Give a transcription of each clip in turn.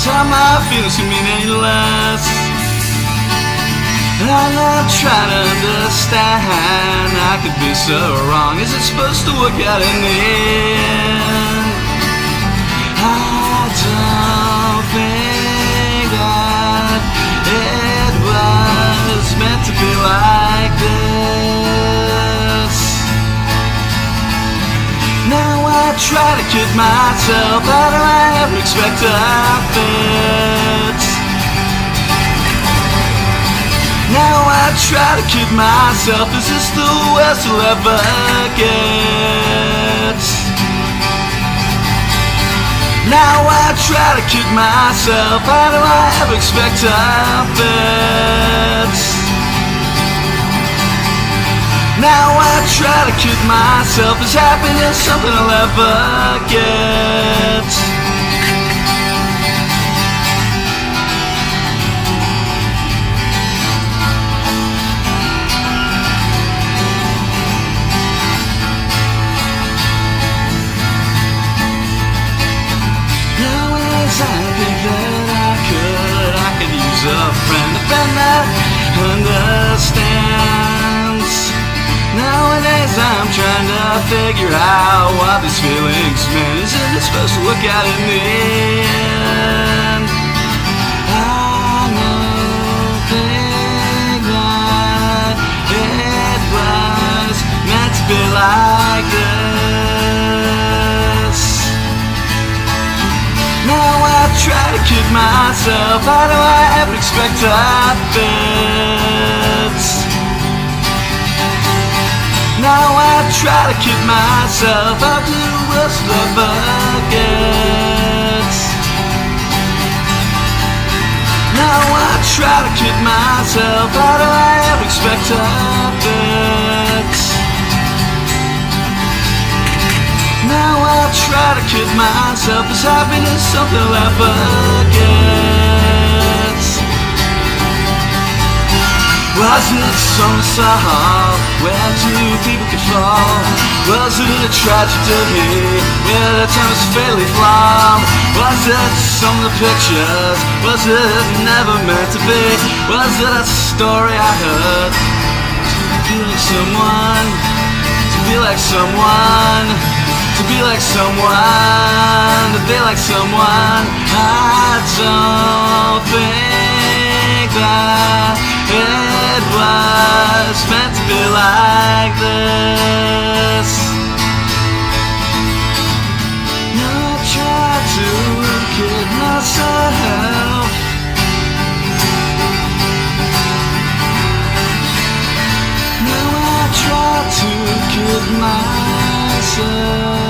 feelings, how my feelings can mean any less. I'm not trying to understand. I could be so wrong. Is it supposed to work out in the end? I don't think that it was meant to be like this. Now I try to kid myself. How do I ever expect to fit? Now I try to kid myself, is this the worst I'll ever get? Now I try to kid myself, how do I ever expect to fit? Now I try to kid myself, is happiness something I'll ever get? Now as I think that I could, I could use a friend, a friend that understands. Nowadays I'm trying to figure out what these feelings mean. Isn't it supposed to look the end? I know that it was meant to be like this. Now I try to kid myself. How do I ever expect to fit? Now I try to kid myself. How do us ever get? Now I try to kid myself. How do I ever expect to fit? Now I try to kid myself Is happiness something I'll ever Was it some song where two people could fall? Was it a tragedy where the time was fairly flawed? Was it some of the pictures? Was it never meant to be? Was it a story I heard? To be like someone, to be like someone to be like someone, to be like someone. I don't think that it was meant to be like this. Now I try to kid myself. Now I try to kid myself.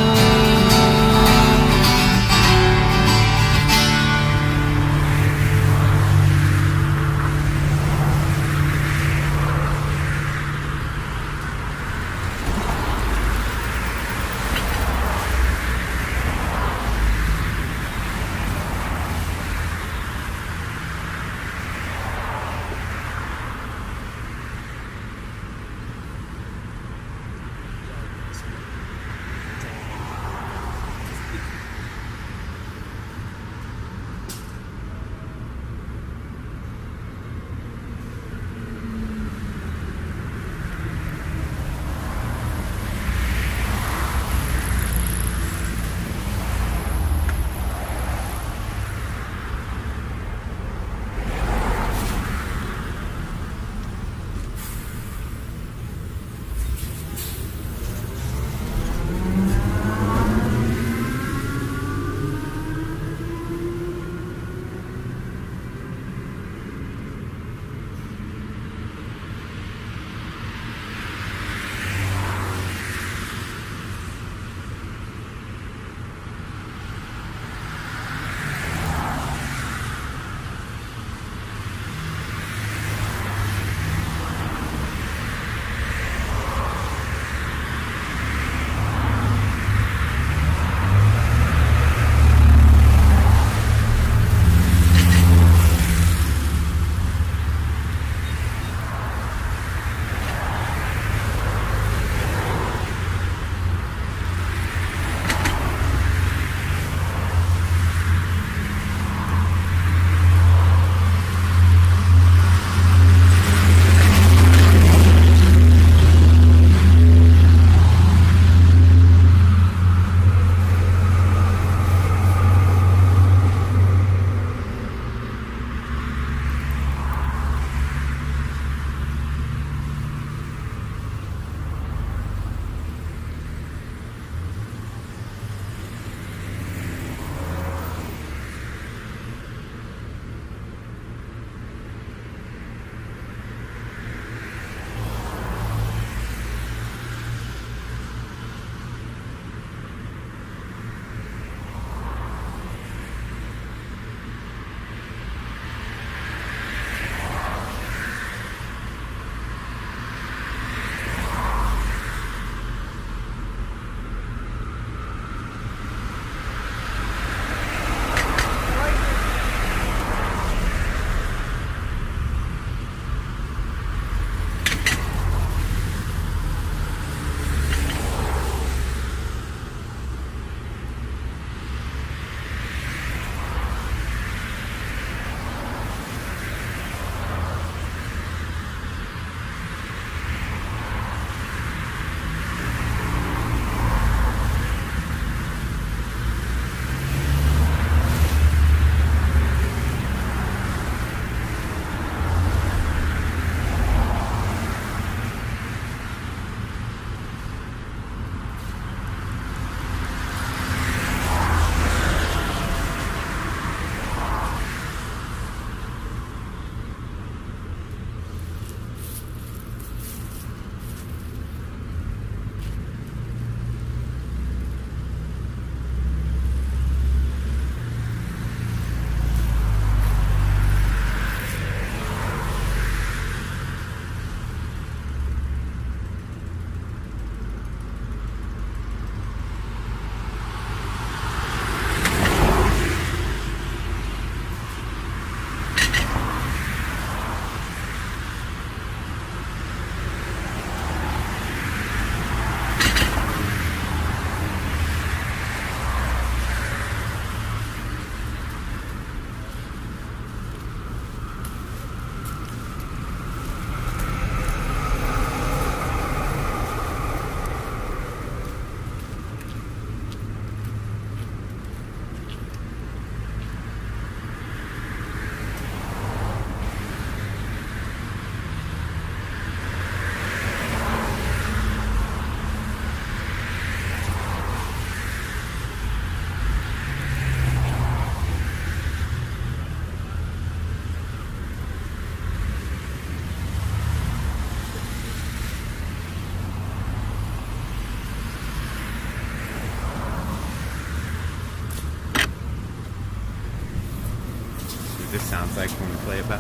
Sounds like when we play it back.